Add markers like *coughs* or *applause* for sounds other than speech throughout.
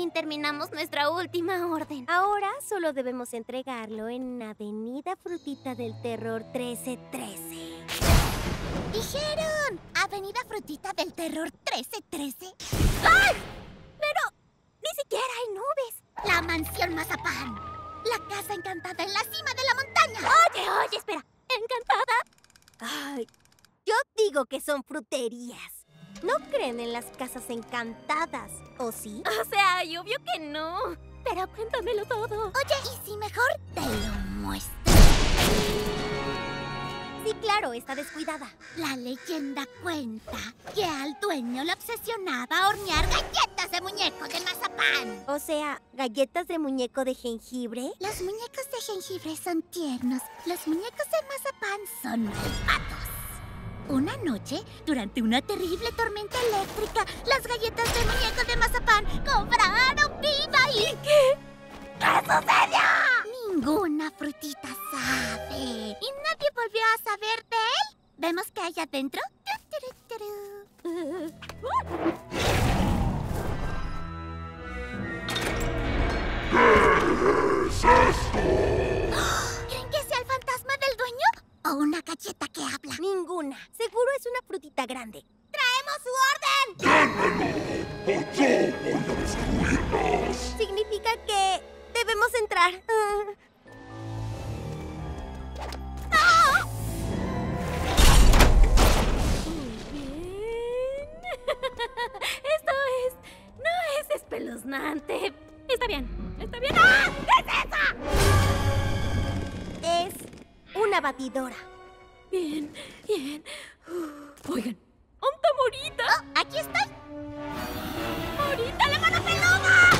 fin terminamos nuestra última orden. Ahora solo debemos entregarlo en Avenida Frutita del Terror 1313. ¿Dijeron Avenida Frutita del Terror 1313? ¡Ay! Pero ni siquiera hay nubes. La mansión Mazapán. La casa encantada en la cima de la montaña. Oye, oye, espera. ¿Encantada? Ay, yo digo que son fruterías. No creen en las casas encantadas, ¿o sí? O sea, obvio que no. Pero cuéntamelo todo. Oye, ¿y si mejor te lo muestro? Sí, claro, está descuidada. La leyenda cuenta que al dueño le obsesionaba hornear galletas de muñeco de mazapán. O sea, galletas de muñeco de jengibre. Los muñecos de jengibre son tiernos. Los muñecos de mazapán son malvados. Una noche, durante una terrible tormenta eléctrica, las galletas de muñeco de mazapán cobraron viva y... ¿Qué? ¿Qué sucedió? Ninguna frutita sabe. ¿Y nadie volvió a saber de él? ¿Vemos qué hay adentro? ¿Creen que sea ¿O una galleta que habla? Ninguna. Seguro es una frutita grande. ¡Traemos su orden! ¡Déjenlo! ¡O yo voy a destruirlos! Significa que debemos entrar. Ah. Muy bien. *laughs* Esto es... No es espeluznante. Está bien, está bien. ¡Ah! ¿Qué es eso? Batidora. Bien, bien. Uh, Oigan, ¿onta Morita? aquí estoy. ¡Morita, la mano peluda!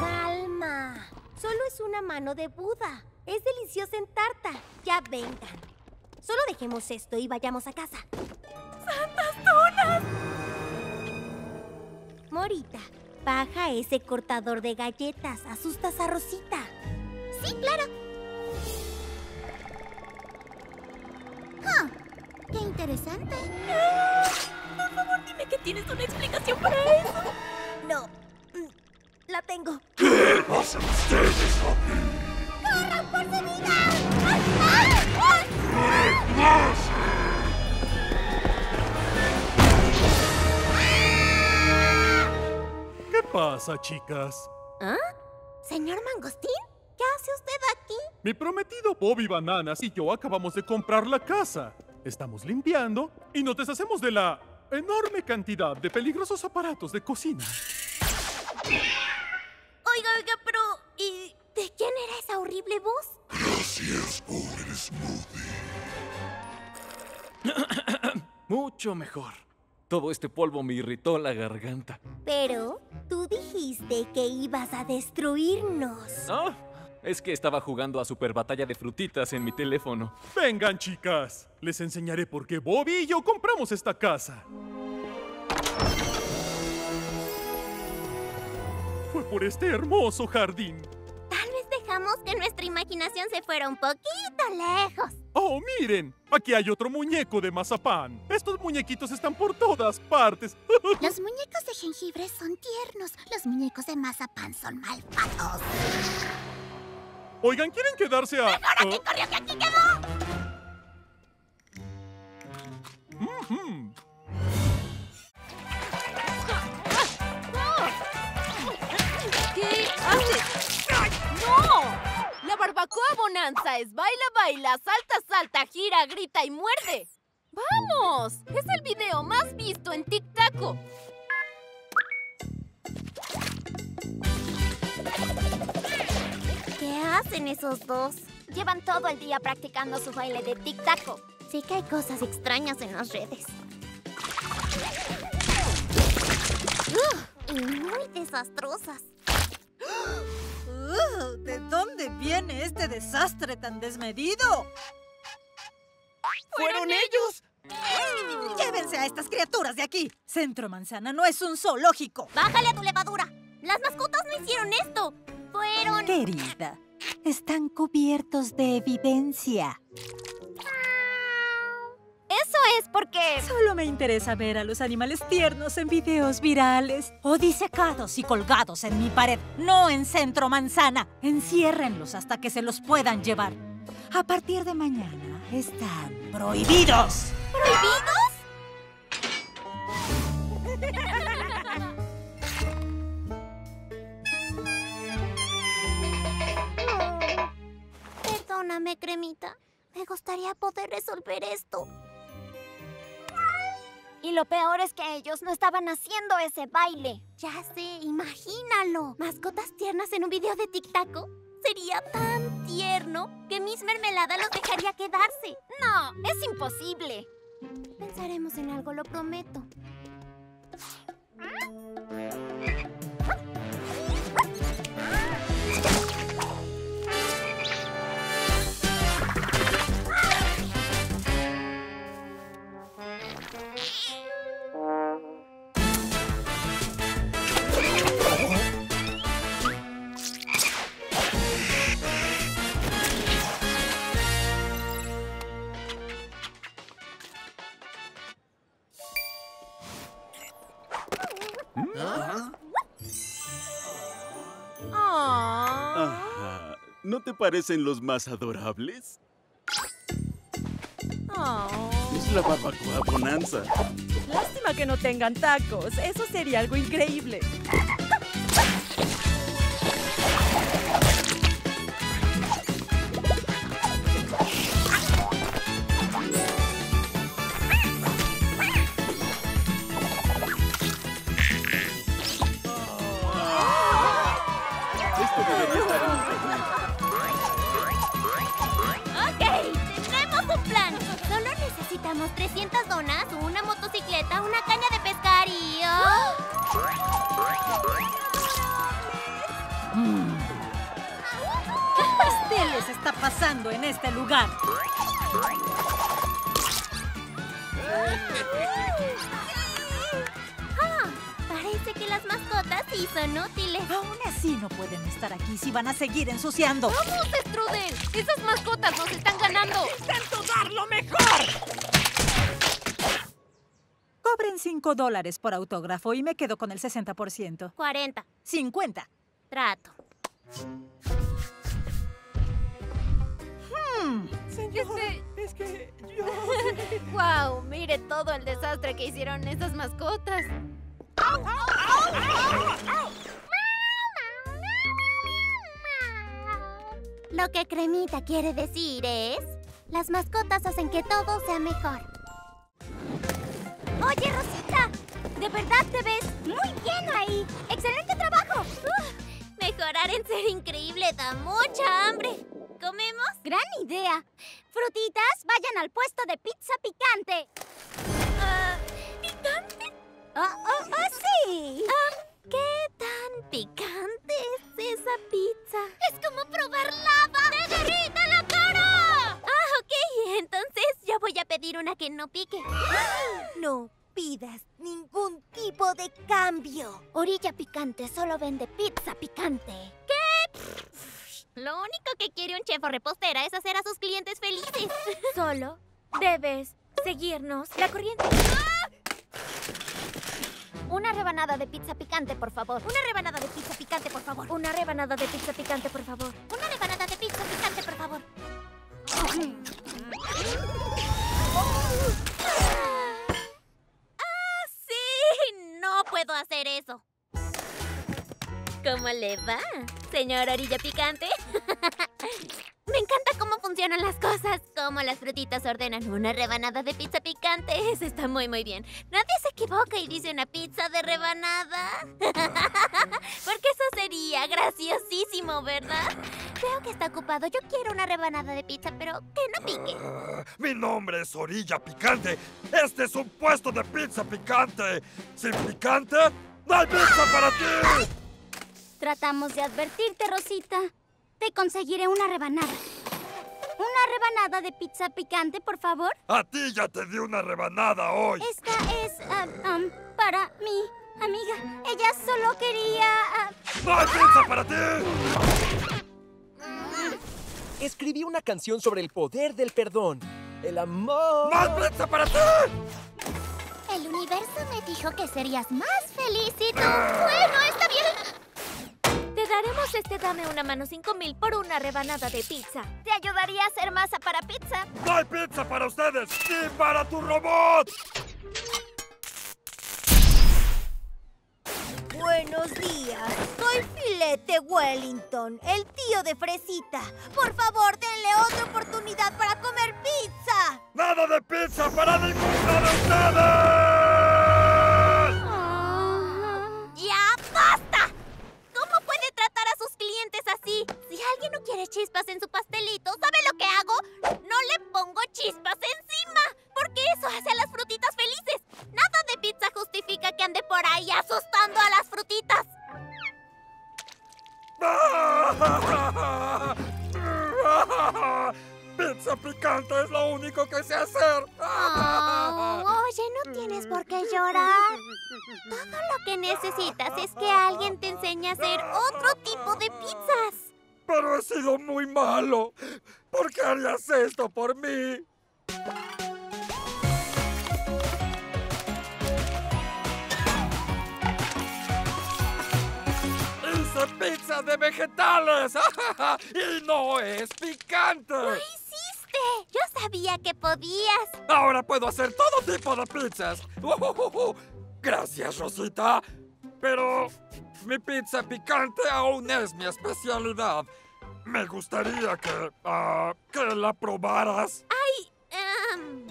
Calma. Solo es una mano de Buda. Es deliciosa en tarta. Ya vengan. Solo dejemos esto y vayamos a casa. ¡Santas tunas! Morita, baja ese cortador de galletas. Asustas a Rosita. Sí, claro. Ah, ¡Qué interesante! Por favor, dime que tienes una explicación para eso. No. mm, La tengo. ¿Qué hacen ustedes aquí? ¡Corran por su vida! ¡Ay, ay, ay! ¡Regresen! ¿Qué pasa, chicas? ¿Ah? ¿Señor Mangostín? ¿Qué hace usted aquí? Mi prometido Bobby Bananas y yo acabamos de comprar la casa. Estamos limpiando y nos deshacemos de la enorme cantidad de peligrosos aparatos de cocina. Oiga, oiga, pero... ¿Y de quién era esa horrible voz? Gracias por el smoothie. *coughs* Mucho mejor. Todo este polvo me irritó la garganta. Pero tú dijiste que ibas a destruirnos. Ah, es que estaba jugando a Super Batalla de Frutitas en mi teléfono. Vengan, chicas. Les enseñaré por qué Bobby y yo compramos esta casa. Fue por este hermoso jardín. Tal vez dejamos que nuestra imaginación se fuera un poquito lejos. ¡Oh, miren! Aquí hay otro muñeco de mazapán. Estos muñequitos están por todas partes. *laughs* Los muñecos de jengibre son tiernos. Los muñecos de mazapán son malvados. Oigan, ¿quieren quedarse a...? ¡Aquí corrió que aquí quedó! ¿Qué haces? ¡No! La barbacoa bonanza es baila, baila, salta, salta, gira, grita y muerde. ¡Vamos! Es el video más visto en TikTok. ¿Qué hacen esos dos? Llevan todo el día practicando su baile de tic-taco. Sí que hay cosas extrañas en las redes. Ugh, y muy desastrosas. Uh, ¿De dónde viene este desastre tan desmedido? ¡Fueron ellos! Llévense a estas criaturas de aquí. Centro Manzana no es un zoológico. ¡Bájale a tu levadura! Las mascotas no hicieron esto. Fueron... Querida, están cubiertos de evidencia. Eso es porque... Solo me interesa ver a los animales tiernos en videos virales o disecados y colgados en mi pared, no en Centro Manzana. Enciérrenlos hasta que se los puedan llevar. A partir de mañana están prohibidos. ¿Prohibidos? Perdóname, Cremita. Me gustaría poder resolver esto. Y lo peor es que ellos no estaban haciendo ese baile. Ya sé, imagínalo. Mascotas tiernas en un video de tic-taco. Sería tan tierno que Miss Mermelada los dejaría quedarse. No, es imposible. Pensaremos en algo, lo prometo. Ajá. Te parecen los más adorables? Es la barbacoa bonanza. Lástima que no tengan tacos. Eso sería algo increíble. Una caña de pescar y... ¡oh! ¿Qué pasteles está pasando en este lugar? Ah, parece que las mascotas sí son útiles. Aún así no pueden estar aquí si van a seguir ensuciando. ¡Vamos, Strudel! ¡Esas mascotas nos están ganando! ¡Intento dar lo mejor! Cobren 5 dólares por autógrafo y me quedo con el 60%. 40. 50. Trato. Este... Es que yo... *laughs* ¡Wow! Mire todo el desastre que hicieron esas mascotas. Lo que Cremita quiere decir es... Las mascotas hacen que todo sea mejor. Oye, Rosita, de verdad te ves muy bien ahí. ¡Excelente trabajo! Mejorar en ser increíble da mucha hambre. ¿Comemos? Gran idea. Frutitas, vayan al puesto de pizza picante. Ah, ¿Picante? Ah, ah, ah, sí. Ah, ¿Qué tan picante es esa pizza? Es como probar lava. ¡Te derrite la. *laughs* Entonces yo voy a pedir una que no pique. *gasps* No pidas ningún tipo de cambio. Orilla Picante solo vende pizza picante. ¿Qué? *laughs* Lo único que quiere un chef o repostera es hacer a sus clientes felices. *laughs* Solo debes seguirnos la corriente. *gasps* Una rebanada de pizza picante, por favor. Una rebanada de pizza picante, por favor. Una rebanada de pizza picante, por favor. Una rebanada de pizza picante, por favor. ¡Ah! No puedo hacer eso. ¿Cómo le va, señor Orilla Picante? *laughs* Me encanta cómo funcionan las cosas. Cómo las frutitas ordenan una rebanada de pizza picante. *laughs* Eso está muy, muy bien. Nadie se equivoca y dice una pizza de rebanada. *laughs* Porque eso sería graciosísimo, ¿verdad? Veo que está ocupado. Yo quiero una rebanada de pizza, pero que no pique. Ah, Mi nombre es Orilla Picante. Este es un puesto de pizza picante. Sin picante, no hay pizza para ti. Tratamos de advertirte, Rosita. Te conseguiré una rebanada. Una rebanada de pizza picante, por favor. A ti ya te di una rebanada hoy. Esta es ah, am, para mi amiga. Ella solo quería... ah, ¡No hay pizza para ti! Escribí una canción sobre el poder del perdón. el amor. ¡Más pizza para ti! El universo me dijo que serías más feliz y tú... Bueno, está bien. Te daremos este dame una mano 5000 por una rebanada de pizza. ¿Te ayudaría a hacer masa para pizza? ¡No hay pizza para ustedes! ¡Ni para tu robot! Buenos días. Soy Filete Wellington, el tío de Fresita. Por favor, denle otra oportunidad para comer pizza. ¡Nada de pizza para ninguna de ustedes! Clientes así? Si alguien no quiere chispas en su pastelito, ¿sabe lo que hago? No le pongo chispas encima, porque eso hace a las frutitas felices. Nada de pizza justifica que ande por ahí asustando a las frutitas. *laughs* ¡Pizza picante es lo único que sé hacer! Oh, *laughs* oye, no tienes por qué llorar. Todo lo que necesitas es que alguien te enseñe a hacer otro tipo de pizzas. Pero he sido muy malo. ¿Por qué harías esto por mí? ¡Hice pizza de vegetales! *laughs* ¡Y no es picante! Yo sabía que podías. Ahora puedo hacer todo tipo de pizzas. ¡Ujujuju! Gracias, Rosita. Pero mi pizza picante aún es mi especialidad. Me gustaría que, ah, que la probaras. Ay, em,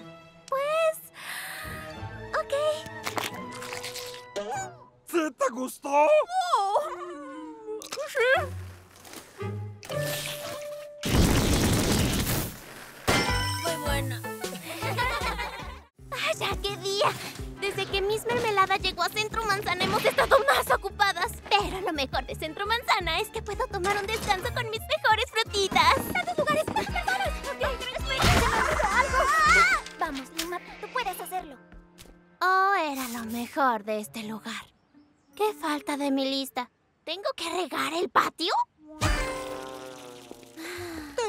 pues... Ok. ¿Sí te gustó? Muy buena. *laughs* ¡Vaya, qué día! Desde que Miss Mermelada llegó a Centro Manzana hemos estado más ocupadas. Pero lo mejor de Centro Manzana es que puedo tomar un descanso con mis mejores frutitas. ¡Tantos lugares más mejores! Se me olvidó algo. Vamos, Lima, tú puedes hacerlo. Oh, era lo mejor de este lugar. ¿Qué falta de mi lista? ¿Tengo que regar el patio?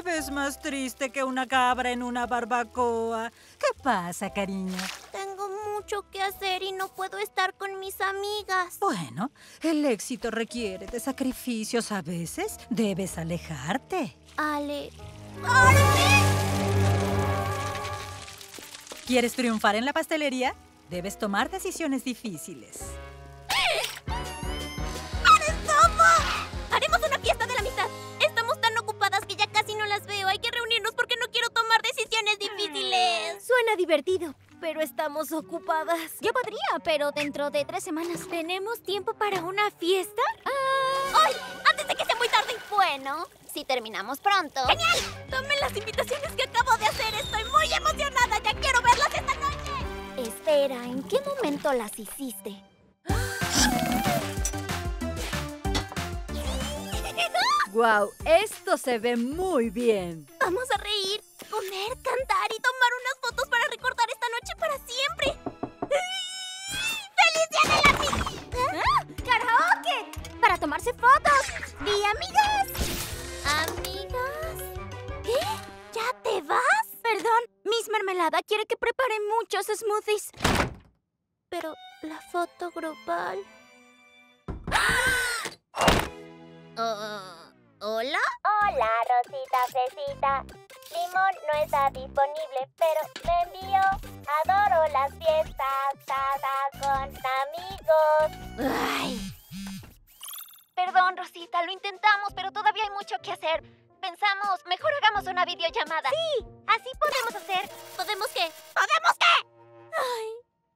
Ves más triste que una cabra en una barbacoa. ¿Qué pasa, cariño? Tengo mucho que hacer y no puedo estar con mis amigas. Bueno, el éxito requiere de sacrificios a veces. Debes alejarte. Ale. ¿Quieres triunfar en la pastelería? Debes tomar decisiones difíciles. Hay que reunirnos porque no quiero tomar decisiones difíciles. Suena divertido, pero estamos ocupadas. Yo podría, pero dentro de tres semanas. ¿Tenemos tiempo para una fiesta? ¡Ay! ¡Antes de que sea muy tarde! Bueno, si terminamos pronto. ¡Genial! Tomen las invitaciones que acabo de hacer. Estoy muy emocionada. Ya quiero verlas esta noche. Espera, ¿en qué momento las hiciste? ¡Wow! Esto se ve muy bien. Vamos a reír, comer, cantar y tomar unas fotos para recordar esta noche para siempre. ¡Feliz Día de la! ¡Ah! ¡Karaoke! Para tomarse fotos. ¡Y amigas! ¿Amigas? ¿Qué? ¿Ya te vas? Perdón, Miss Mermelada quiere que prepare muchos smoothies. Pero la foto grupal... Ah, ¿Hola? Hola, Rosita Fresita. Limón no está disponible, pero me envió. Adoro las fiestas, casa con amigos. Ay. Perdón, Rosita, lo intentamos, pero todavía hay mucho que hacer. Pensamos, mejor hagamos una videollamada. Sí, así podemos hacer. ¿Podemos qué? ¿Podemos qué? Ay,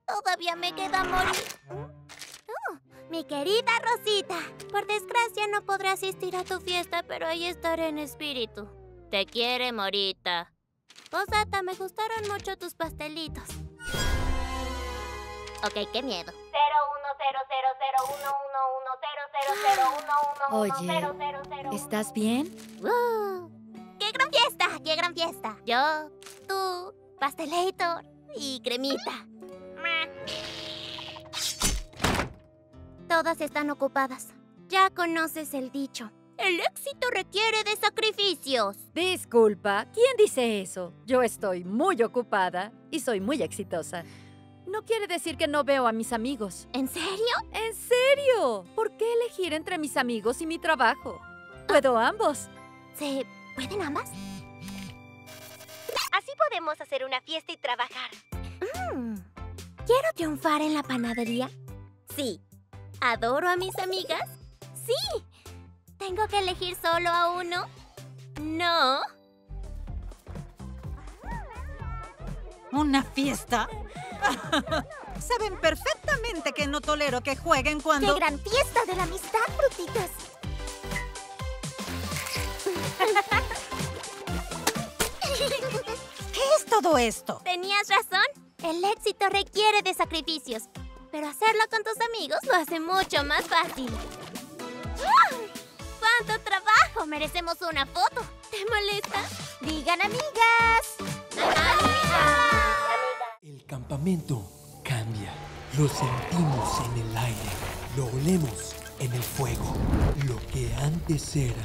todavía me queda morir. Oh, mi querida Rosita, por desgracia no podré asistir a tu fiesta, pero ahí estaré en espíritu. Te quiere, Morita. Posata, me gustaron mucho tus pastelitos. Ok, qué miedo. Oye, ¿estás bien? ¡Wow! ¡Qué gran fiesta! ¡Qué gran fiesta! Yo, tú, Pastelator y Cremita. Todas están ocupadas. Ya conoces el dicho. El éxito requiere de sacrificios. Disculpa, ¿quién dice eso? Yo estoy muy ocupada y soy muy exitosa. No quiere decir que no veo a mis amigos. ¿En serio? ¿En serio? ¿Por qué elegir entre mis amigos y mi trabajo? Puedo ambos. ¿Se pueden ambas? Así podemos hacer una fiesta y trabajar. Mm. ¿Quiero triunfar en la panadería? Sí. ¿Adoro a mis amigas? Sí. ¿Tengo que elegir solo a uno? No. ¿Una fiesta? *laughs* Saben perfectamente que no tolero que jueguen cuando... ¡Qué gran fiesta de la amistad, frutitas! *laughs* ¿Qué es todo esto? Tenías razón. El éxito requiere de sacrificios. Pero hacerlo con tus amigos lo hace mucho más fácil. ¡Cuánto trabajo! Merecemos una foto. ¿Te molesta? Digan amigas. El campamento cambia. Lo sentimos en el aire. Lo olemos en el fuego. Lo que antes era,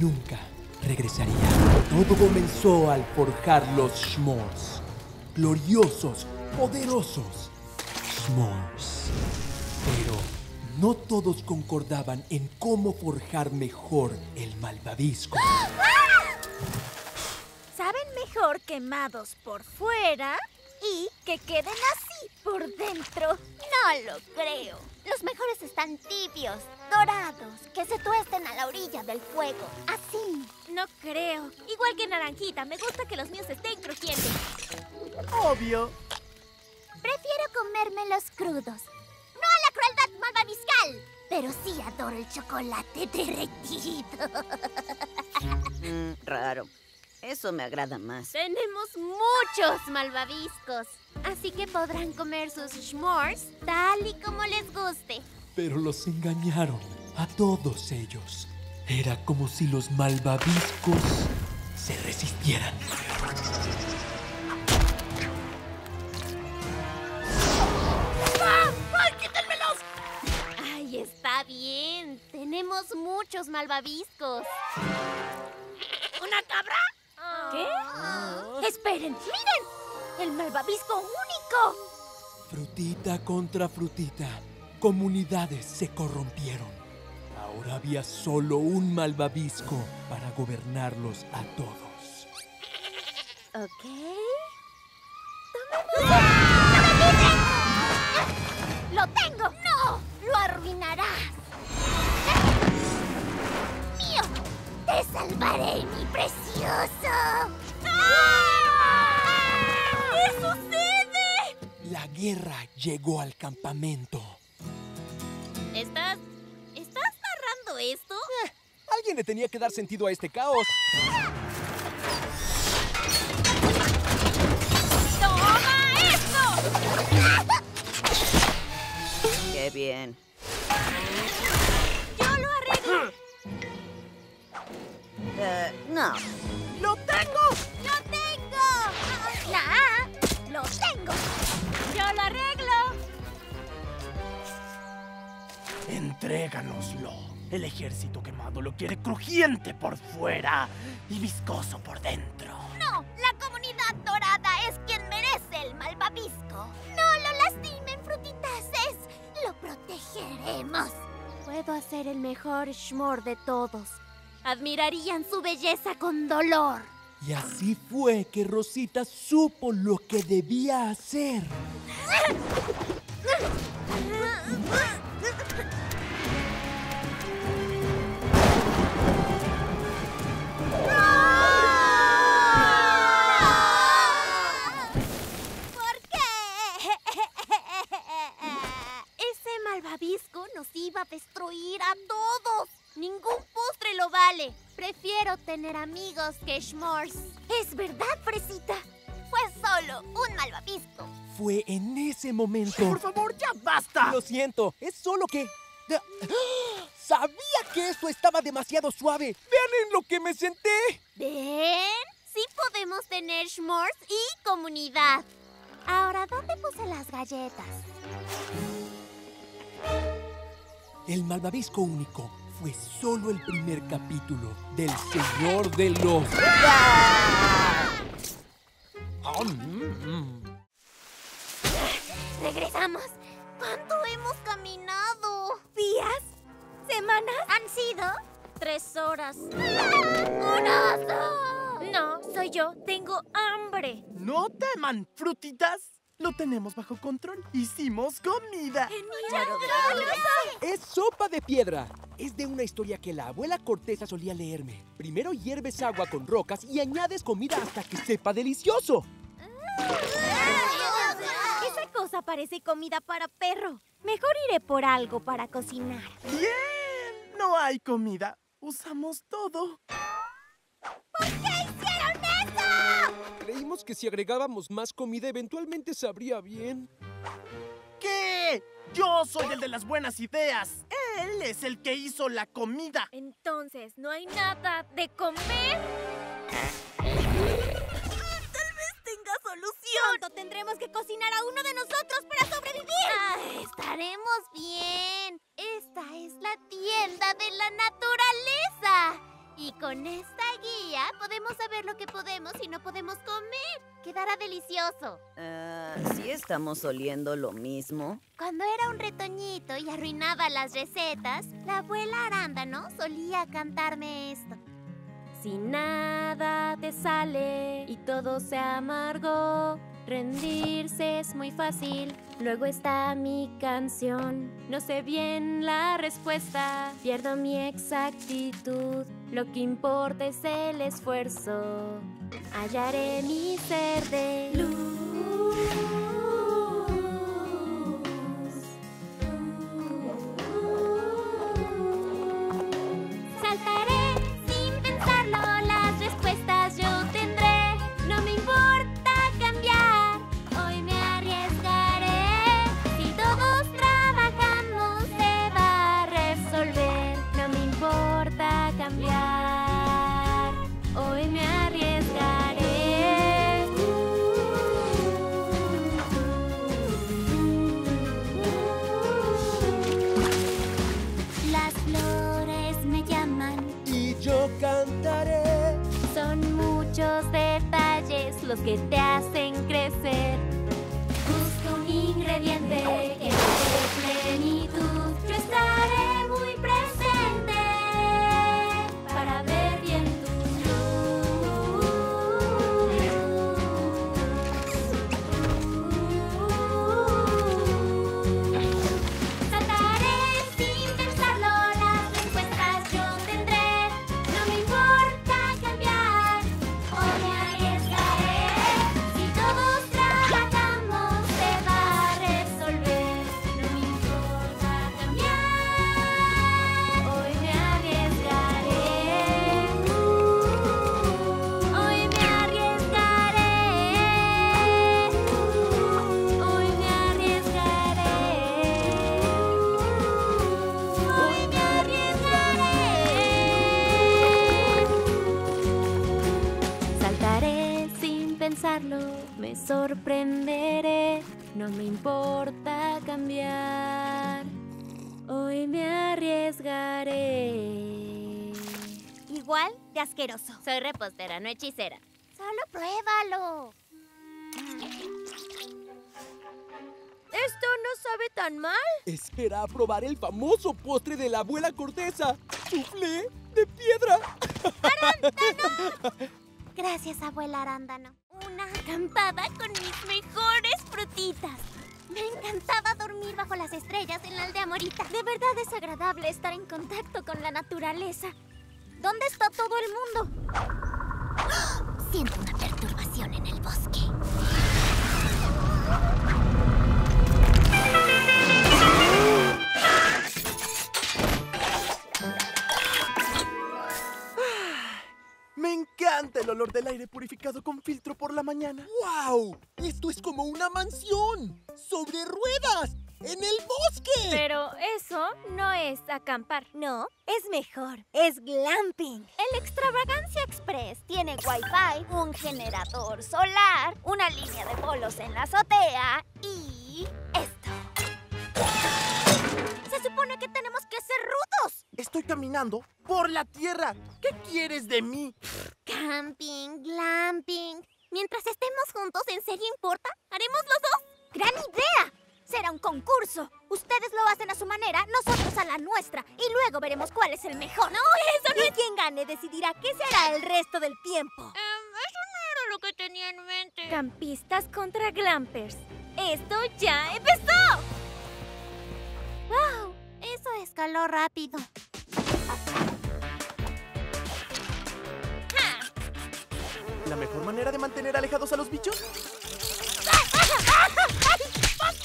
nunca regresaría. Todo comenzó al forjar los Schmores. Gloriosos, poderosos Pero no todos concordaban en cómo forjar mejor el malvavisco. Saben mejor quemados por fuera y que queden así por dentro. No lo creo. Los mejores están tibios, dorados, que se tuesten a la orilla del fuego. Así. No creo. Igual que naranjita, me gusta que los míos estén crujientes. Obvio. Prefiero comérmelos crudos. No a la crueldad malvaviscal. Pero sí adoro el chocolate derretido. Mm, raro. Eso me agrada más. Tenemos muchos malvaviscos. Así que podrán comer sus s'mores tal y como les guste. Pero los engañaron a todos ellos. Era como si los malvaviscos se resistieran. Bien. Tenemos muchos malvaviscos. ¿Una cabra? ¿Qué? Esperen, miren. El malvavisco único. Frutita contra frutita, comunidades se corrompieron. Ahora había solo un malvavisco para gobernarlos a todos. Ok. ¡Lo tengo! ¡No! ¡Lo ¡Te salvaré, mi precioso! ¿Qué sucede? La guerra llegó al campamento. ¿Estás... ¿Estás narrando esto? Alguien le tenía que dar sentido a este caos. ¡Toma esto! Qué bien. ¡Yo lo arreglo! Eh, no. ¡Lo tengo! ¡Lo tengo! La A, lo tengo. ¡Yo lo arreglo! Entréganoslo. El ejército quemado lo quiere crujiente por fuera y viscoso por dentro. No, la comunidad dorada es quien merece el malvavisco. No lo lastimen, frutitas. Es... Lo protegeremos. Puedo hacer el mejor shmor de todos. Admirarían su belleza con dolor. Y así fue que Rosita supo lo que debía hacer. *laughs* malvavisco nos iba a destruir a todos. Ningún postre lo vale. Prefiero tener amigos que Schmores. ¿Es verdad, Fresita? Fue solo un malvavisco. Fue en ese momento. Por favor, ya basta. Lo siento, es solo que. Sabía que esto estaba demasiado suave. Vean en lo que me senté. ¿Ven? Sí podemos tener Schmores y comunidad. Ahora, ¿dónde puse las galletas? El malvavisco único fue solo el primer capítulo del Señor de los... Oh, mm, mm. Regresamos. ¿Cuánto hemos caminado? ¿Días? ¿Semanas? ¿Han sido? Tres horas. ¡Un oso! No, soy yo. Tengo hambre. No teman, frutitas. Lo tenemos bajo control. Hicimos comida. Es sopa de piedra. Es de una historia que la abuela Corteza solía leerme. Primero hierves agua con rocas y añades comida hasta que sepa delicioso. Esa cosa parece comida para perro. Mejor iré por algo para cocinar. ¡Bien! No hay comida. Usamos todo. ¿Por? Creímos que si agregábamos más comida eventualmente sabría bien. ¿Qué? Yo soy el de las buenas ideas. Él es el que hizo la comida. Entonces, ¿no hay nada de comer? Tal vez tenga solución. Pronto tendremos que cocinar a uno de nosotros para sobrevivir. Ah, estaremos bien. Esta es la tienda de la naturaleza. Y con esta guía podemos saber lo que podemos y no podemos comer. Quedará delicioso. Ah, ¿Sí estamos oliendo lo mismo? Cuando era un retoñito y arruinaba las recetas, la abuela arándano solía cantarme esto. Si nada te sale y todo se amargo, rendirse es muy fácil. Luego está mi canción. No sé bien la respuesta, pierdo mi exactitud. Lo que importa es el esfuerzo. Hallaré mi ser de luz. Los que te hacen crecer. Igual de asqueroso. Soy repostera, no hechicera. Solo pruébalo. Esto no sabe tan mal. Espera a probar el famoso postre de la abuela Corteza. ¡Soufflé de piedra! Gracias, abuela arándano. Una acampada con mis mejores frutitas. Me encantaba dormir bajo las estrellas en la aldea Morita. De verdad es agradable estar en contacto con la naturaleza. ¿Dónde está todo el mundo? Siento una perturbación en el bosque. Me encanta el olor del aire purificado con filtro por la mañana. ¡Wow! Esto es como una mansión. ¡Sobre ruedas! ¡En el bosque! Pero eso no es acampar. No, es mejor. Es glamping. El Extravagancia Express tiene wifi, un generador solar, una línea de polos en la azotea y esto. Se supone que tenemos que ser rudos. Estoy caminando por la tierra. ¿Qué quieres de mí? Camping, glamping. Mientras estemos juntos, ¿en serio importa? ¿Haremos los dos? ¡Gran idea! Será un concurso. Ustedes lo hacen a su manera, nosotros a la nuestra. Y luego veremos cuál es el mejor. No, eso no y quien gane decidirá qué será el resto del tiempo. eso no era lo que tenía en mente. Campistas contra glampers. ¡Esto ya empezó! ¡Wow! Eso escaló rápido. ¿La mejor manera de mantener alejados a los bichos?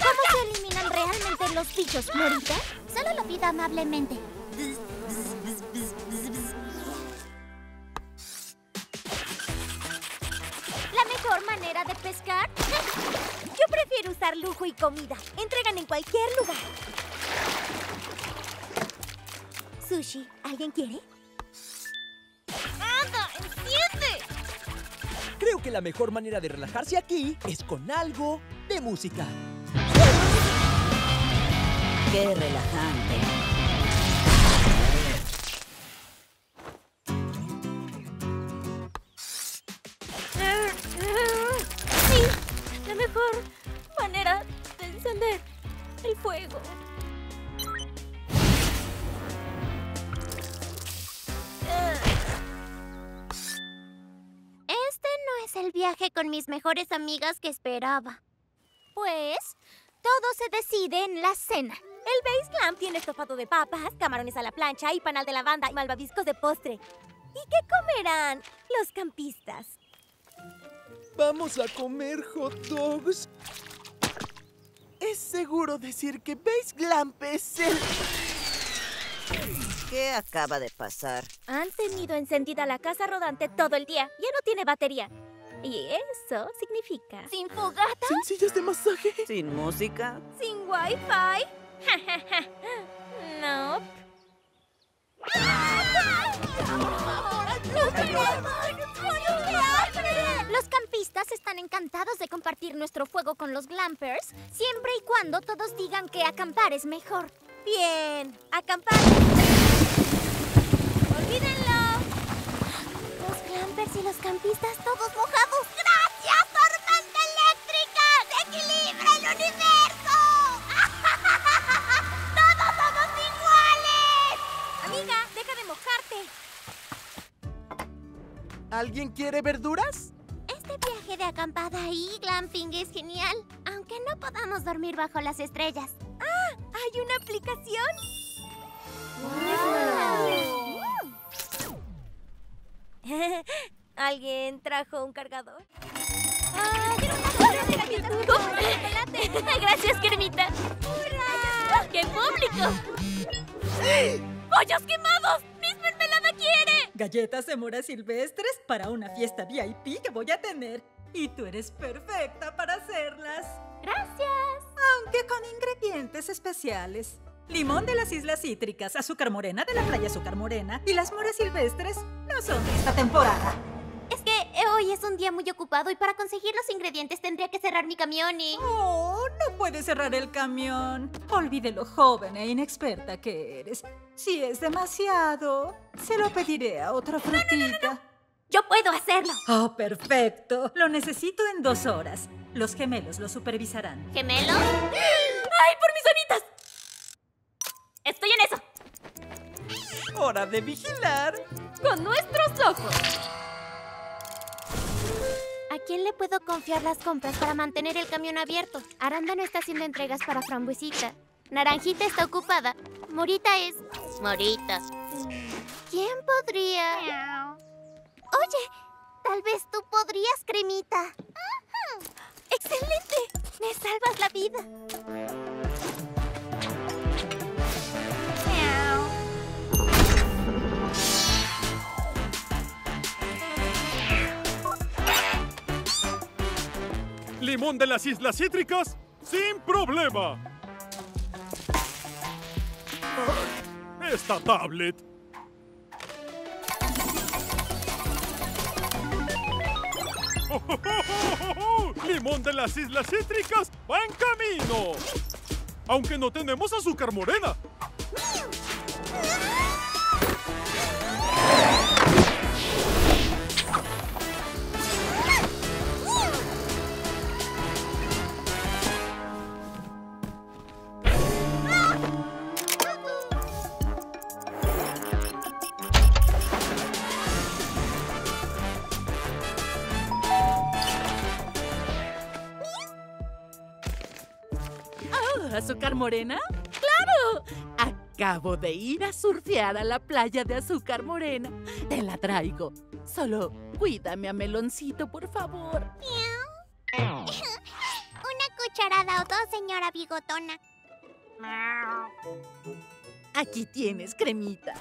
¿Cómo se eliminan realmente los bichos, Morita? Solo lo pido amablemente. ¿La mejor manera de pescar? Yo prefiero usar lujo y comida. Entregan en cualquier lugar. Sushi, ¿alguien quiere? ¡Anda! ¡Enciende! Creo que la mejor manera de relajarse aquí es con algo de música. Qué relajante. Sí, la mejor manera de encender el fuego. Este no es el viaje con mis mejores amigas que esperaba. Pues, todo se decide en la cena. El Base Glam tiene estofado de papas, camarones a la plancha y panal de lavanda y malvaviscos de postre. ¿Y qué comerán los campistas? Vamos a comer hot dogs. Es seguro decir que Base Glamp es el... ¿Qué acaba de pasar? Han tenido encendida la casa rodante todo el día. Ya no tiene batería. Y eso significa... ¿Sin fogata? ¿Sin sillas de masaje? ¿Sin música? ¿Sin wifi? *laughs* no. Los campistas están encantados de compartir nuestro fuego con los glampers, siempre y cuando todos digan que acampar es mejor. Bien, acampar. ¡Olvídenlo! Los glampers y los campistas todos mojados. ¿Alguien quiere verduras? Este viaje de acampada y glamping es genial, aunque no podamos dormir bajo las estrellas. ¡Ah! ¿Hay una aplicación? *laughs* ¿Alguien trajo un cargador? ¡Ah! Gracias, Kermita. ¡Qué público! ¡Pollos quemados! Galletas de mora silvestres para una fiesta VIP que voy a tener. Y tú eres perfecta para hacerlas. Gracias. Aunque con ingredientes especiales. Limón de las Islas Cítricas, azúcar morena de la playa Azúcar Morena y las moras silvestres no son de esta temporada. Hoy es un día muy ocupado y para conseguir los ingredientes tendría que cerrar mi camión y... Oh, no puedes cerrar el camión. Olvide lo joven e inexperta que eres. Si es demasiado, se lo pediré a otra frutita. ¡Yo puedo hacerlo! Oh, perfecto. Lo necesito en dos horas. Los gemelos lo supervisarán. ¿Gemelos? ¡Ay, por mis anitas! Estoy en eso. ¡Hora de vigilar! Con nuestros ojos. ¿A quién le puedo confiar las compras para mantener el camión abierto? Aranda no está haciendo entregas para Frambuesita. Naranjita está ocupada. Morita es... Morita. ¿Quién podría...? Oye, tal vez tú podrías, Cremita. ¡Excelente! Me salvas la vida. Limón de las Islas Cítricas, sin problema. Esta tablet. *laughs* Limón de las Islas Cítricas va en camino. Aunque no tenemos azúcar morena. Azúcar morena? ¡Claro! Acabo de ir a surfear a la playa de azúcar morena. Te la traigo. Solo cuídame a Meloncito, por favor. Una cucharada o dos, señora bigotona. Aquí tienes, cremita.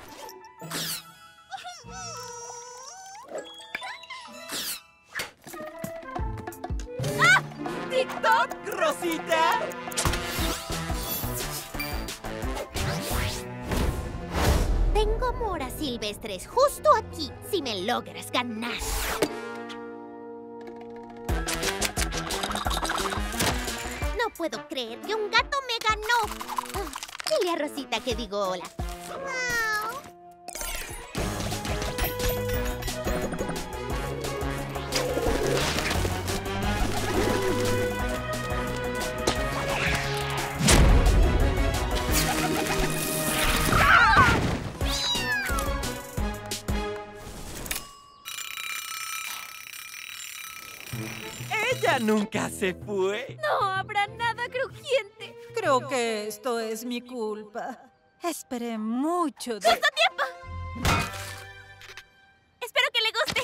¡Ah! ¿TikTok, Rosita? Tengo moras silvestres justo aquí, si me logras ganar. No puedo creer que un gato me ganó. Ah, Dile a Rosita que digo hola. Ella nunca se fue. No habrá nada crujiente. Creo que esto es mi culpa. Esperé mucho de... ¡Justo tiempo! Espero que le guste.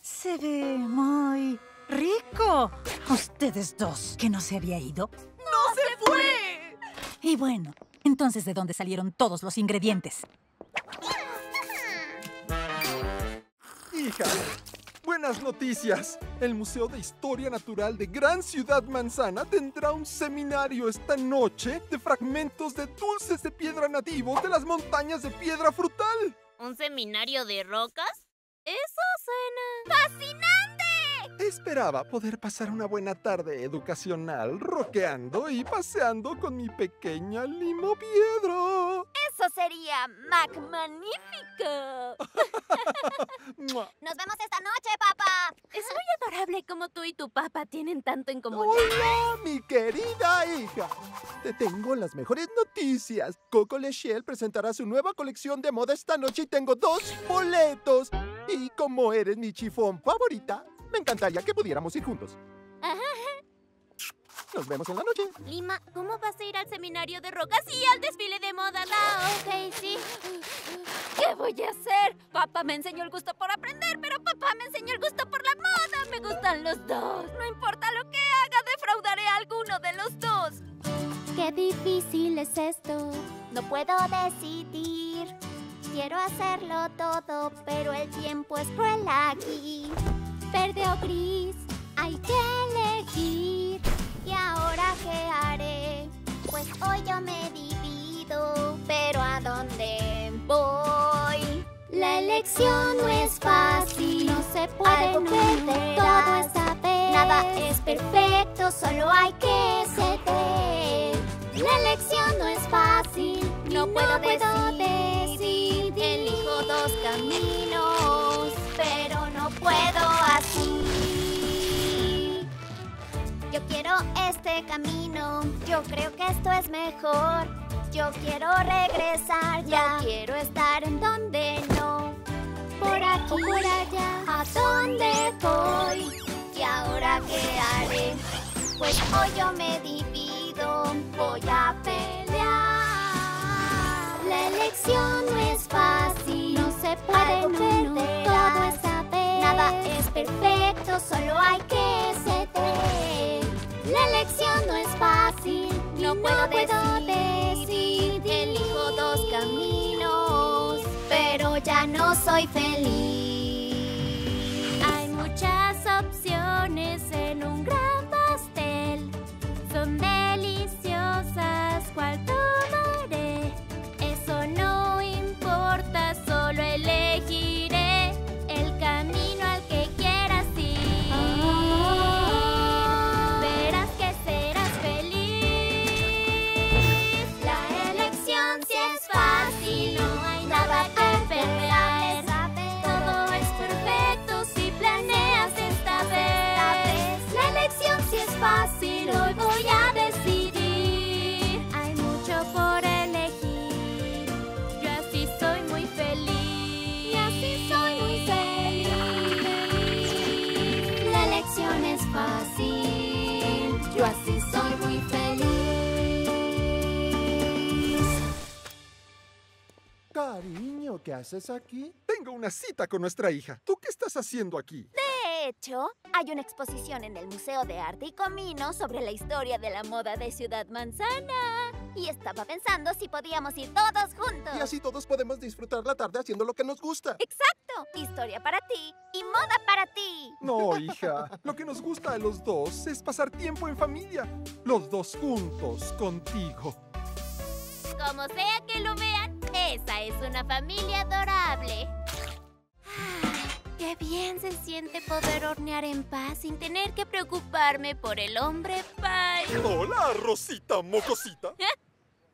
Se ve muy rico. Ustedes dos, que no se había ido. ¡No se fue! Y bueno, entonces, ¿de dónde salieron todos los ingredientes? Hija, buenas noticias. El Museo de Historia Natural de Gran Ciudad Manzana tendrá un seminario esta noche de fragmentos de dulces de piedra nativos de las montañas de piedra frutal. ¿Un seminario de rocas? Eso suena... ¡Fascinante! Esperaba poder pasar una buena tarde educacional roqueando y paseando con mi pequeña limo piedra. Eso sería Mac Magnífico. *laughs* Nos vemos esta noche, papá. Es muy adorable como tú y tu papá tienen tanto en común. Hola, mi querida hija. Te tengo las mejores noticias. Coco Lechiel presentará su nueva colección de moda esta noche y tengo dos boletos. Y como eres mi chifón favorita, me encantaría que pudiéramos ir juntos. Nos vemos en la noche. Lima, ¿cómo vas a ir al seminario de rocas y al desfile de moda? Ah, ok, sí. ¿Qué voy a hacer? Papá me enseñó el gusto por aprender, pero papá me enseñó el gusto por la moda. Me gustan los dos. No importa lo que haga, defraudaré a alguno de los dos. Qué difícil es esto. No puedo decidir. Quiero hacerlo todo, pero el tiempo es cruel aquí. Verde o gris, hay que elegir. ¿Y ahora qué haré? Pues hoy yo me divido, pero ¿a dónde voy? La elección no es fácil, no se puede Algo no, perderás. todo es saber. Nada es perfecto, solo hay que ceder. La elección no es fácil, no, puedo, decidir. Este camino, yo creo que esto es mejor. Yo quiero regresar ya, quiero estar en donde no. Por aquí o por allá, ¿a dónde voy? ¿Y ahora qué haré? Pues hoy yo me divido, voy a pelear. La elección no es fácil, no se puede no, todo es saber. Nada es perfecto, solo hay que ceder. Elección no es fácil, no, puedo, decidir. Elijo dos caminos, pero ya no soy feliz. Hay muchas opciones en un gran pastel. Son deliciosas, ¿cuál tomaré? Cariño, ¿qué haces aquí? Tengo una cita con nuestra hija. ¿Tú qué estás haciendo aquí? De hecho, hay una exposición en el Museo de Arte y Comino sobre la historia de la moda de Ciudad Manzana. Y estaba pensando si podíamos ir todos juntos. Y así todos podemos disfrutar la tarde haciendo lo que nos gusta. Exacto. Historia para ti y moda para ti. No, hija. Lo que nos gusta a los dos es pasar tiempo en familia. Los dos juntos, contigo. Como sea que lo es una familia adorable. Qué bien se siente poder hornear en paz sin tener que preocuparme por el hombre pie. Hola, Rosita Mocosita.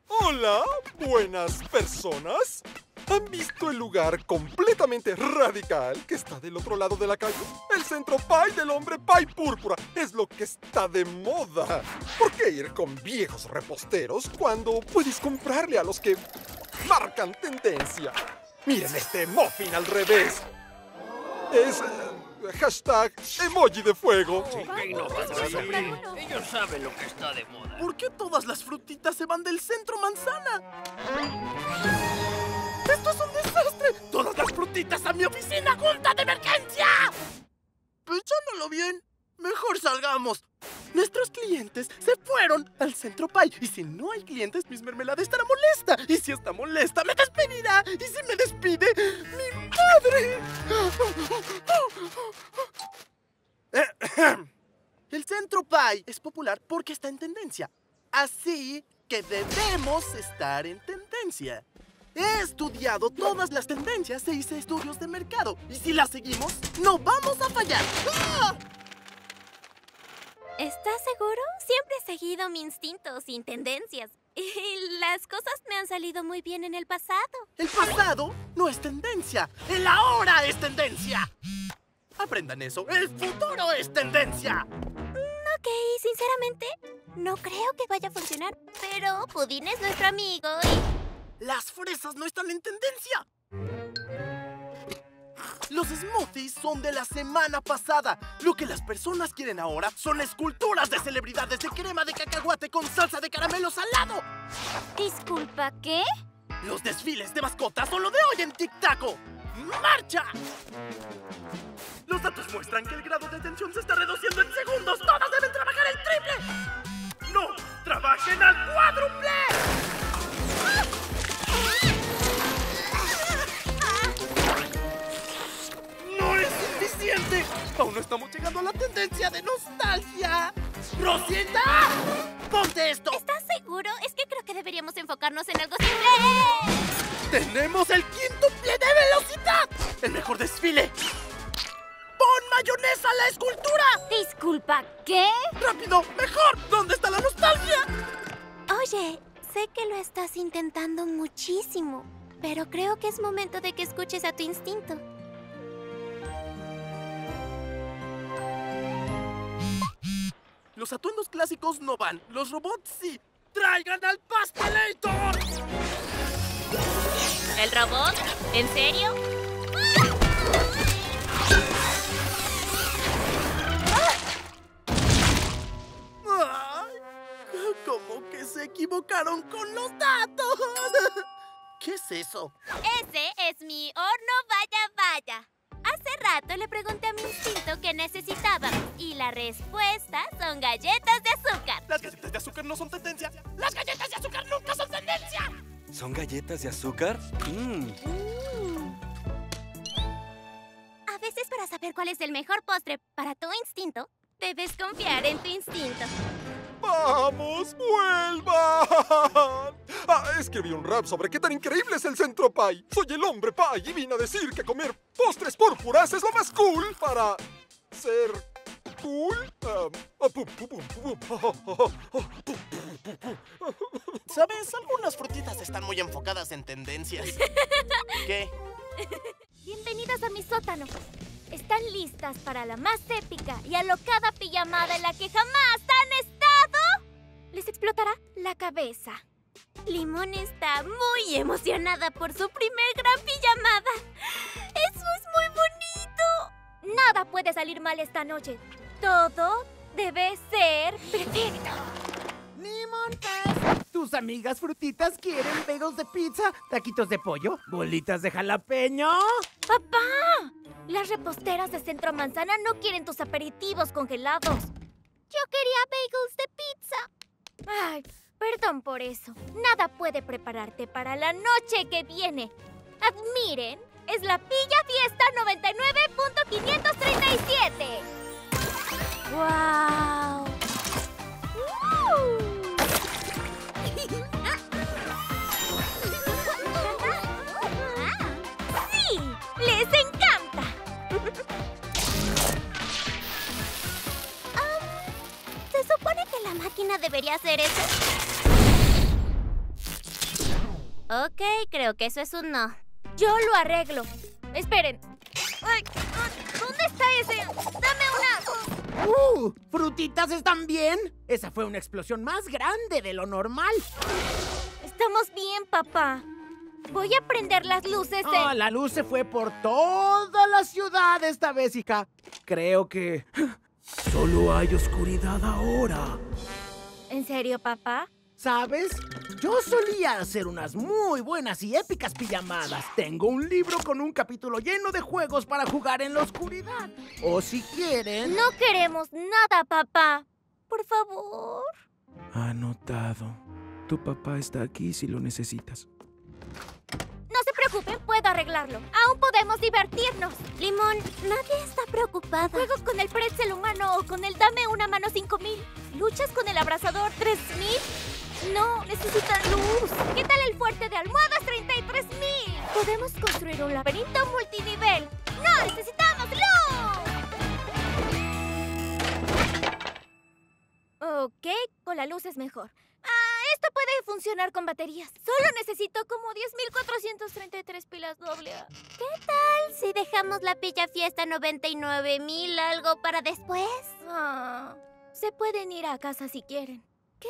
Hola, buenas personas. ¿Han visto el lugar completamente radical que está del otro lado de la calle? El centro Pai del hombre Pai púrpura es lo que está de moda. ¿Por qué ir con viejos reposteros cuando puedes comprarle a los que marcan tendencia? Miren este muffin al revés. Es eh, hashtag emoji de fuego. Ellos saben lo que está de moda. ¿Por qué todas las frutitas se van del centro manzana? ¡Esto es un desastre! ¡Todas las frutitas a mi oficina! ¡Junta de emergencia! Pensándolo bien, mejor salgamos. Nuestros clientes se fueron al centro Pai. Y si no hay clientes, Miss Mermelada estará molesta. Y si está molesta, me despedirá. Y si me despide, mi madre. *coughs* El centro Pai es popular porque está en tendencia. Así que debemos estar en tendencia. He estudiado todas las tendencias e hice estudios de mercado. Y si las seguimos, no vamos a fallar. ¡Ah! ¿Estás seguro? Siempre he seguido mi instinto sin tendencias. *laughs* Y las cosas me han salido muy bien en el pasado. El pasado no es tendencia. El ahora es tendencia. Aprendan eso. El futuro es tendencia. Ok, sinceramente, no creo que vaya a funcionar. Pero Pudín es nuestro amigo y... Las fresas no están en tendencia. Los smoothies son de la semana pasada. Lo que las personas quieren ahora son esculturas de celebridades de crema de cacahuate con salsa de caramelo salado. Disculpa, ¿qué? Los desfiles de mascotas son lo de hoy en Tic Taco. ¡Marcha! Los datos muestran que el grado de tensión se está reduciendo en segundos. ¡Todas deben trabajar el triple! ¡No! ¡Trabajen al cuádruple! ¡No Aún no estamos llegando a la tendencia de nostalgia. ¡Rosita! ¡Ponte esto! ¿Estás seguro? Es que creo que deberíamos enfocarnos en algo simple. ¡Tenemos el quíntuple de velocidad! ¡El mejor desfile! ¡Pon mayonesa a la escultura! Disculpa, ¿qué? ¡Rápido! ¡Mejor! ¿Dónde está la nostalgia? Oye, sé que lo estás intentando muchísimo, pero creo que es momento de que escuches a tu instinto. Los atuendos clásicos no van, los robots sí. ¡Traigan al pastelator! ¿El robot? ¿En serio? Como que se equivocaron con los datos. *laughs* ¿Qué es eso? Ese es mi horno vaya vaya. Hace rato le pregunté a mi instinto qué necesitaba y la respuesta son galletas de azúcar. Las galletas de azúcar no son tendencia. Las galletas de azúcar nunca son tendencia. ¿Son galletas de azúcar? Mmm. A veces para saber cuál es el mejor postre para tu instinto, debes confiar en tu instinto. ¡Vamos, vuelvan! Ah, escribí un rap sobre qué tan increíble es el Centro Pai. Soy el hombre Pai y vine a decir que comer postres púrpuras es lo más cool para ser cool. ¿Sabes? Algunas frutitas están muy enfocadas en tendencias. *laughs* ¿Qué? Bienvenidas a mi sótano. ¿Están listas para la más épica y alocada pijamada en la que jamás han estado? Les explotará la cabeza. Limón está muy emocionada por su primer gran pijamada. ¡Eso es muy bonito! Nada puede salir mal esta noche. Todo debe ser perfecto. ¡Limón! ¿Tus amigas frutitas quieren bagels de pizza, taquitos de pollo, bolitas de jalapeño? ¡Papá! Las reposteras de Centro Manzana no quieren tus aperitivos congelados. Yo quería bagels de pizza. Ay, perdón por eso. Nada puede prepararte para la noche que viene. Admiren, es la Pilla Fiesta 99.537. ¡Wow! ¡Sí! ¡Les encanta! ¿Se supone que la máquina debería hacer eso? Ok, creo que eso es un no. Yo lo arreglo. Esperen. Ay, ¿Dónde está ese? ¡Dame una! ¡Uh! ¿Frutitas están bien? Esa fue una explosión más grande de lo normal. Estamos bien, papá. Voy a prender las luces de... Ah, la luz se fue por toda la ciudad esta vez, hija. Creo que... Solo hay oscuridad ahora. ¿En serio, papá? ¿Sabes? Yo solía hacer unas muy buenas y épicas pijamadas. Tengo un libro con un capítulo lleno de juegos para jugar en la oscuridad. O si quieren... No queremos nada, papá. Por favor. Anotado. Tu papá está aquí si lo necesitas. No se preocupen, puedo arreglarlo. Aún podemos divertirnos. Limón, nadie está preocupado. ¿Juegos con el pretzel humano o con el dame una mano 5000? ¿Luchas con el abrazador 3000? No, necesitan luz. ¿Qué tal el fuerte de almohadas 33000? Podemos construir un laberinto multinivel. ¡No necesitamos luz! Ok, con la luz es mejor. Ah, esto puede funcionar con baterías. Solo necesito como 10.433 pilas doble A. ¿Qué tal si dejamos la pilla fiesta 99.000 algo para después? Ah, se pueden ir a casa si quieren. ¿Qué?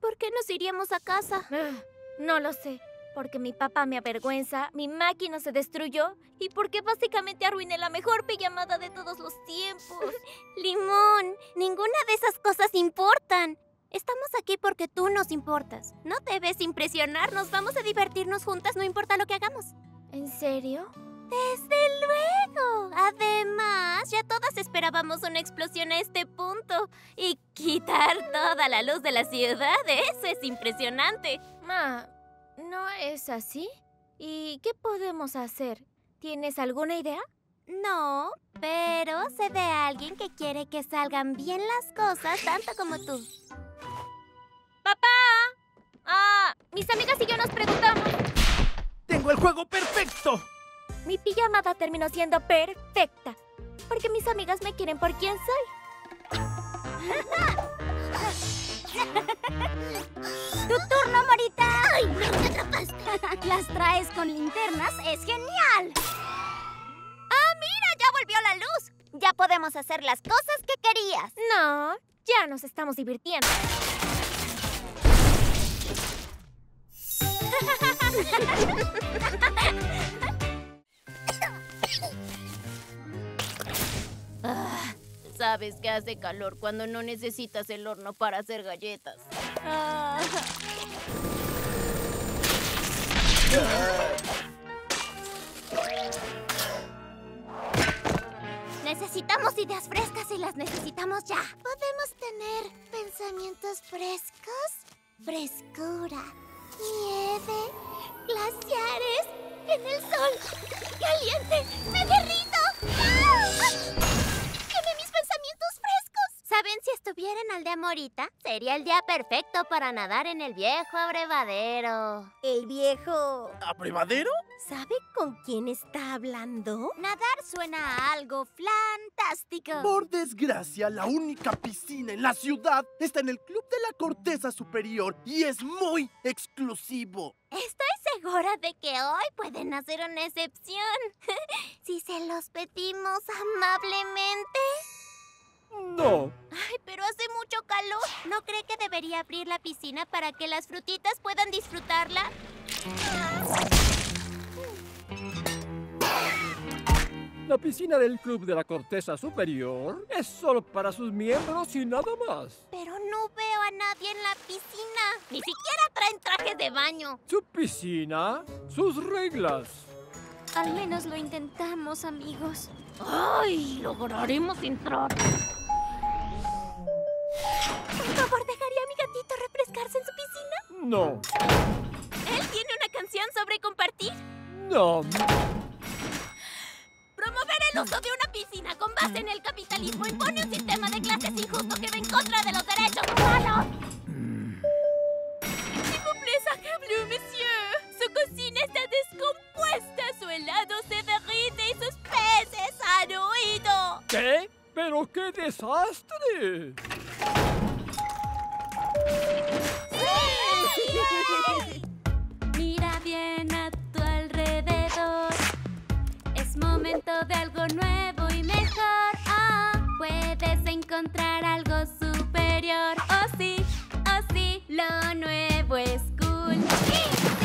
¿Por qué nos iríamos a casa? Ah, no lo sé. Porque mi papá me avergüenza, mi máquina se destruyó y porque básicamente arruiné la mejor pijamada de todos los tiempos. *laughs* Limón, ninguna de esas cosas importan. Estamos aquí porque tú nos importas. No debes impresionarnos. Vamos a divertirnos juntas, no importa lo que hagamos. ¿En serio? Desde luego. Además, esperábamos una explosión a este punto. Y quitar toda la luz de la ciudad, eso es impresionante. Ma, ¿no es así? ¿Y qué podemos hacer? ¿Tienes alguna idea? No, pero sé de alguien que quiere que salgan bien las cosas tanto como tú. ¡Papá! Ah, mis amigas y yo nos preguntamos. ¡Tengo el juego perfecto! Mi pijamada terminó siendo perfecta. Porque mis amigas me quieren por quien soy. ¡Tu turno, Morita! ¡Ay, me atrapaste! Las traes con linternas, es genial. ¡Ah, mira! ¡Ya volvió la luz! Ya podemos hacer las cosas que querías. No, ya nos estamos divirtiendo. *laughs* Ah, Sabes que hace calor cuando no necesitas el horno para hacer galletas. Ah. Necesitamos ideas frescas y las necesitamos ya. Podemos tener pensamientos frescos, frescura, nieve, glaciares, en el sol, caliente, me derrito. ¡Ah! ¿Saben si estuviera en Aldea Morita? Sería el día perfecto para nadar en el viejo abrevadero. ¿El viejo ¿Abrevadero? sabe con quién está hablando? Nadar suena a algo fantástico. Por desgracia, la única piscina en la ciudad está en el Club de la Corteza Superior y es muy exclusivo. Estoy segura de que hoy pueden hacer una excepción. *laughs* si se los pedimos amablemente. No. Ay, pero hace mucho calor. ¿No cree que debería abrir la piscina para que las frutitas puedan disfrutarla? La piscina del Club de la Corteza Superior es solo para sus miembros y nada más. Pero No veo a nadie en la piscina. Ni siquiera traen trajes de baño. Su piscina, sus reglas. Al menos lo intentamos, amigos. ¡Ay! Lograremos entrar. Por favor, ¿dejaría a mi gatito refrescarse en su piscina? No, Él tiene una canción sobre compartir. no. Promover el uso de una piscina con base en el capitalismo impone un sistema de clases injusto que va en contra de los derechos humanos. S'il vous plaît, sacre monsieur. Su cocina está descompuesta, su helado se derrite y sus peces han huido. ¿Qué? ¡Pero qué desastre! *laughs* Mira bien a tu alrededor. Es momento de algo nuevo y mejor. Ah, puedes encontrar algo superior. Oh sí, oh sí, lo nuevo es cool. Sigue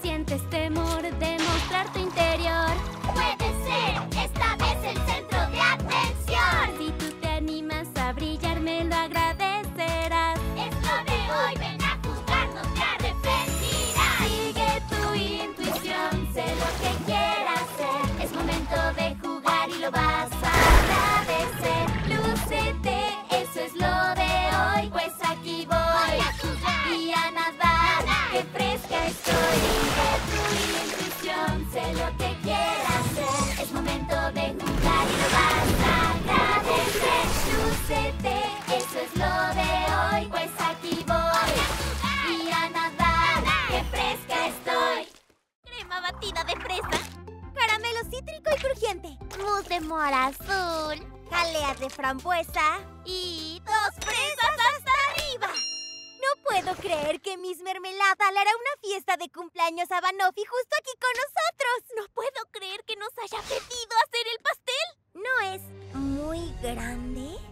sientes temor de mostrar tu interior. Mousse de mora azul. Jaleas de frambuesa. Y dos fresas hasta arriba. No puedo creer que Miss Mermelada le hará una fiesta de cumpleaños a Banoffee justo aquí con nosotros. No puedo creer que nos haya pedido hacer el pastel. ¿No es muy grande?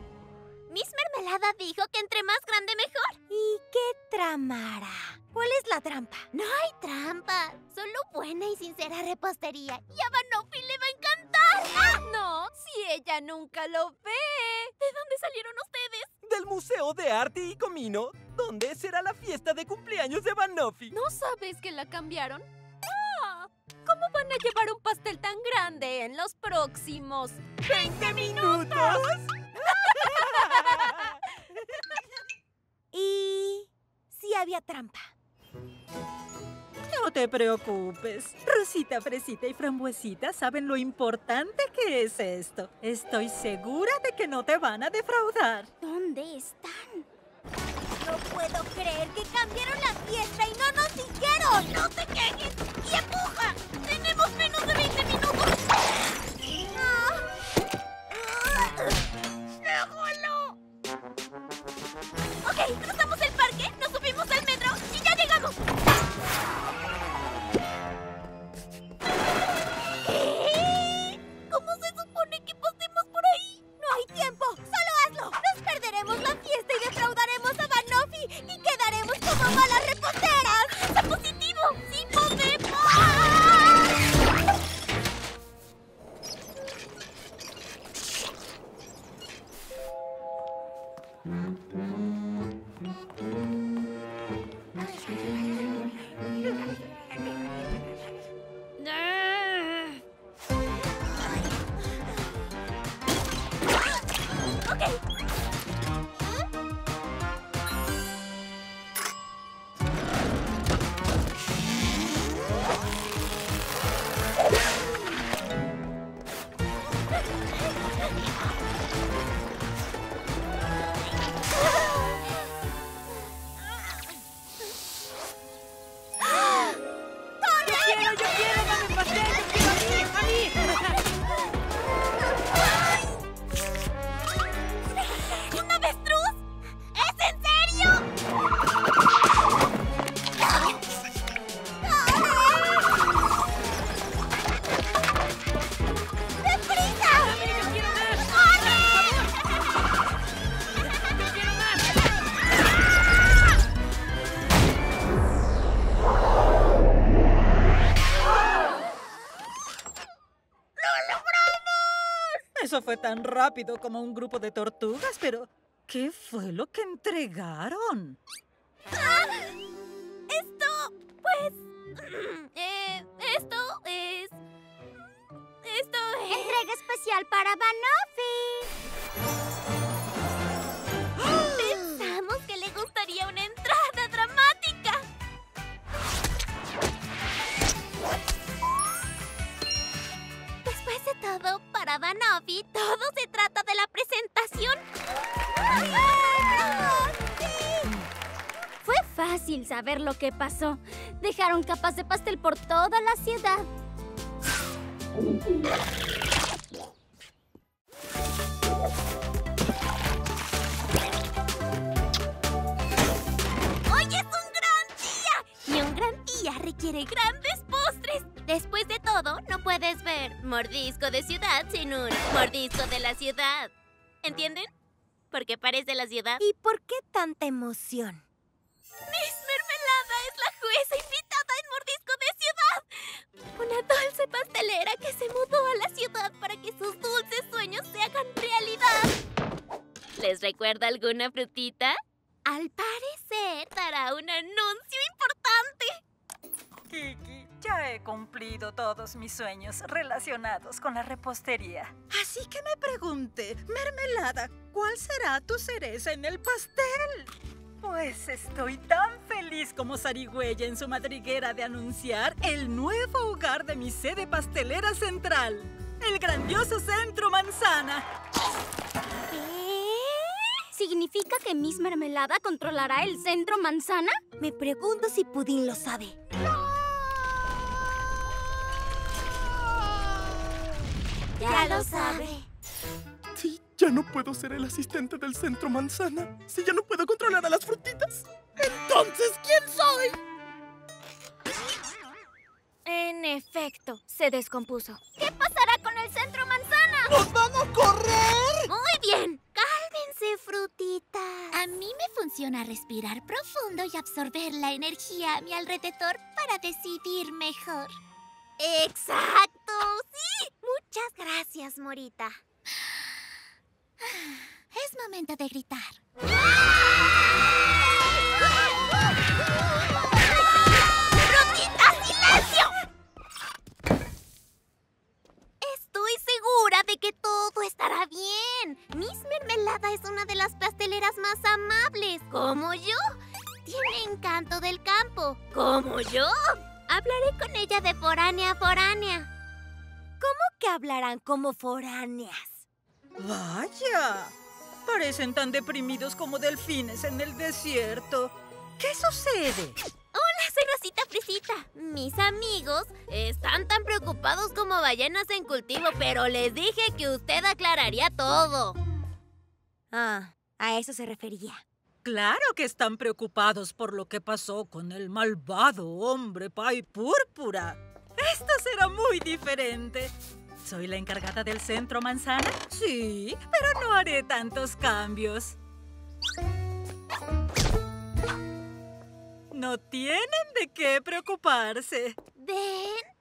Miss Mermelada dijo que entre más grande mejor. ¿Y qué tramará? ¿Cuál es la trampa? No hay trampa, solo buena y sincera repostería. Y a Banoffee le va a encantar. ¡Ah! No, si ella nunca lo ve. ¿De dónde salieron ustedes? Del Museo de Arte y Comino, donde será la fiesta de cumpleaños de Banoffee. ¿No sabes que la cambiaron? Ah, ¿Cómo van a llevar un pastel tan grande en los próximos 20 minutos? *laughs* ¿Y si había trampa? No te preocupes. Rosita, Fresita y Frambuesita saben lo importante que es esto. Estoy segura de que no te van a defraudar. ¿Dónde están? No puedo creer que cambiaron la fiesta y no nos dijeron. ¡No te quejes! ¡Y empuja! ¡Tenemos menos de 20 minutos! ¡Déjalo! Ok, cruzamos parque, nos subimos al metro y ya llegamos. Rápido como un grupo de tortugas, pero ¿qué fue lo que entregaron? ¡Ah! Esto, pues... Eh, esto es... Esto es... Entrega especial para Banoffee. Todo, para Banoffee, todo se trata de la presentación. Fue fácil saber lo que pasó. Dejaron capas de pastel por toda la ciudad. ¡Hoy es un gran día! Y un gran día requiere grandes postres. Después de todo, no puedes ver mordisco de ciudad sin un mordisco de la ciudad. ¿Entienden? Porque parece la ciudad. ¿Y por qué tanta emoción? Miss Mermelada es la jueza invitada en Mordisco de Ciudad. Una dulce pastelera que se mudó a la ciudad para que sus dulces sueños se hagan realidad. ¿Les recuerda alguna frutita? Al parecer dará un anuncio importante. Kiki, ya he cumplido todos mis sueños relacionados con la repostería. Así que me pregunté, Mermelada, ¿cuál será tu cereza en el pastel? Pues estoy tan feliz como zarigüeya en su madriguera de anunciar el nuevo hogar de mi sede pastelera central, el grandioso Centro Manzana. ¿Significa que Miss Mermelada controlará el centro manzana? Me pregunto si Pudín lo sabe. Ya lo sabe. Sí, ya no puedo ser el asistente del centro manzana. Si ya no puedo controlar a las frutitas. Entonces, ¿quién soy? En efecto, se descompuso. ¿Qué pasará con el centro manzana? ¡Nos van a correr! Muy bien. Cálmense, frutita. A mí me funciona respirar profundo y absorber la energía a mi alrededor para decidir mejor. ¡Exacto! ¡Sí! Muchas gracias, Morita. Es momento de gritar. ¡Frutita, silencio! Estoy segura de que todo estará bien. Miss Mermelada es una de las pasteleras más amables. Como yo. Tiene encanto del campo. Como yo. Hablaré con ella de foránea a foránea. ¿Cómo que hablarán como foráneas? Vaya, parecen tan deprimidos como delfines en el desierto. ¿Qué sucede? Hola, soy Rosita Frisita. Mis amigos están tan preocupados como ballenas en cultivo, pero les dije que usted aclararía todo. Ah, a eso se refería. Claro que están preocupados por lo que pasó con el malvado hombre pay púrpura. Esto será muy diferente. ¿Soy la encargada del centro manzana? Sí, pero no haré tantos cambios. No tienen de qué preocuparse. ¿Ven?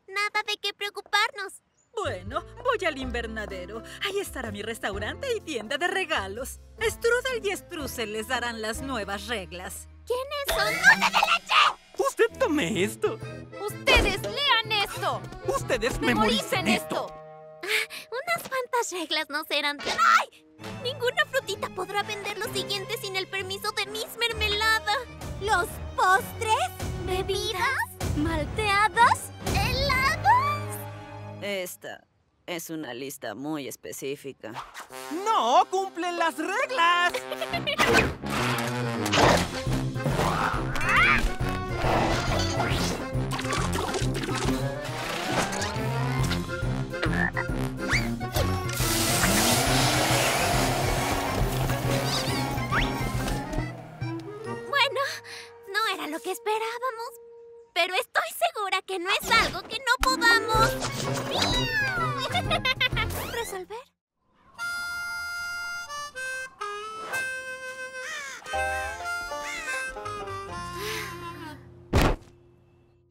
Nada de qué preocuparnos. Bueno, voy al invernadero. Ahí estará mi restaurante y tienda de regalos. Strudel y Strusel les darán las nuevas reglas. ¿Quiénes son? ¡Dulce de leche! Usted tome esto. ¡Ustedes lean esto! Ustedes ¡Memoricen memoricen esto! Unas cuantas reglas no serán... ¡Ay! Ninguna frutita podrá vender lo siguiente sin el permiso de Miss Mermelada. ¿Los postres? ¿Bebidas? ¿Malteadas? ¿Helados? Esta es una lista muy específica. ¡No cumplen las reglas! Bueno, no era lo que esperábamos. Pero estoy segura que no es algo que no podamos... *laughs* ¿Resolver?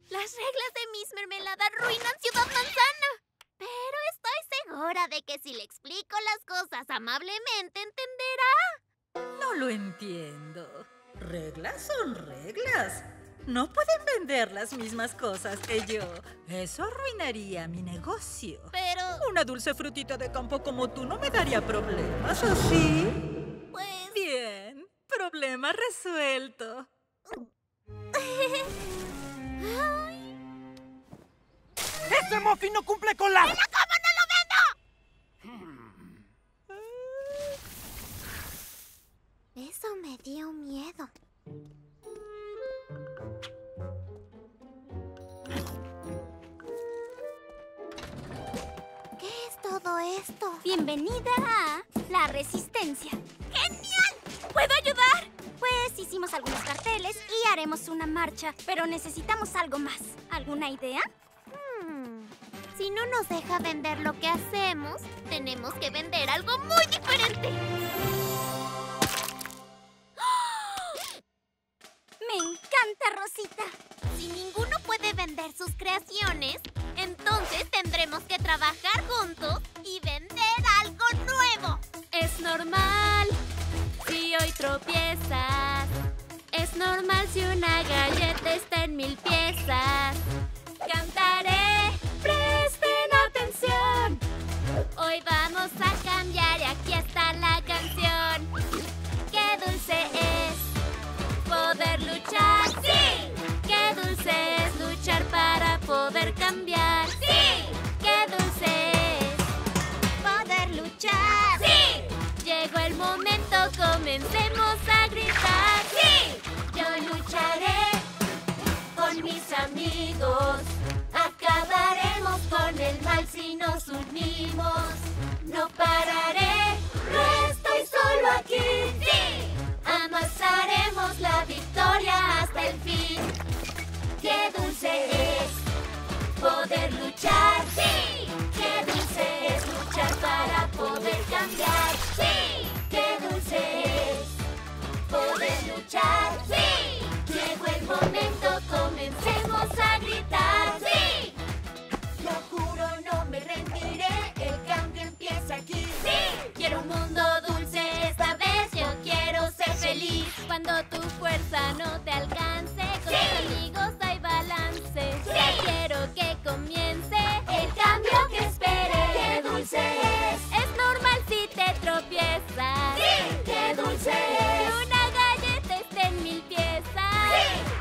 Las reglas de Miss Mermelada arruinan Ciudad Manzana. Pero estoy Hora de que si le explico las cosas amablemente entenderá. No lo entiendo. Reglas son reglas. No pueden vender las mismas cosas que yo. Eso arruinaría mi negocio. Pero... Una dulce frutita de campo como tú no me daría problemas, ¿o sí? Pues... Bien. Problema resuelto. *laughs* ¡Ese muffin no cumple con la... ¿Pero cómo no lo vendo? Eso me dio miedo. Esto? Bienvenida a La Resistencia. ¡Genial! ¿Puedo ayudar? Pues hicimos algunos carteles y haremos una marcha, pero necesitamos algo más. ¿Alguna idea? Hmm, Si no nos deja vender lo que hacemos, tenemos que vender algo muy diferente. Me encanta, Rosita. Si ninguno puede vender sus creaciones, entonces tendremos que trabajar juntos y vender algo nuevo. Es normal si hoy tropiezas. Es normal si una galleta está en mil piezas. Cantaré, presten atención. Hoy vamos a cambiar y aquí está la canción. Qué dulce es poder luchar. ¡Sí! Qué dulce es luchar para poder cambiar. ¡Sí! Qué dulce es poder luchar. ¡Sí! Llegó el momento, comencemos a gritar. ¡Sí! Yo lucharé con mis amigos. Acabaremos con el mal si nos unimos. No pararé, no estoy solo aquí. ¡Sí! Amasaremos la victoria hasta el fin. ¡Qué dulce es poder luchar! ¡Sí! ¡Qué dulce es luchar para poder cambiar! ¡Sí! ¡Qué dulce es poder luchar! ¡Sí! Llegó el momento, comencemos a gritar! ¡Sí! Lo juro, no me rendiré, el cambio empieza aquí. ¡Sí! Quiero un mundo dulce, esta vez yo quiero ser feliz. Cuando tu fuerza no te alcance,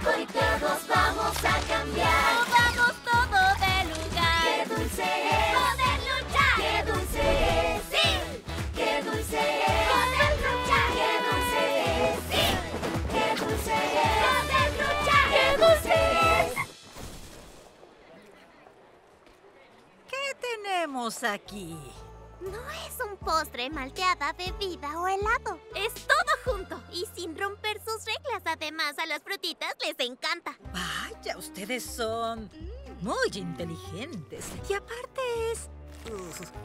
Hoy todos vamos a cambiar. Movamos todo de lugar. ¡Qué dulce es! Poder luchar. ¡Qué dulce es! ¡Sí! ¡Qué dulce es! Poder luchar. ¡Qué dulce es! ¡Sí! ¡Qué dulce es! Poder luchar. ¡Qué dulce es! ¿Qué tenemos aquí? No es un postre, malteada, bebida o helado. Es todo junto y sin romper sus reglas. Además, a las frutitas les encanta. Vaya, ustedes son muy inteligentes. Y aparte es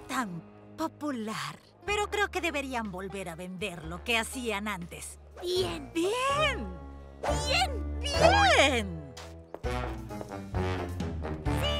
tan popular. Pero creo que deberían volver a vender lo que hacían antes. Bien. Bien. Bien. Bien. bien. Sí.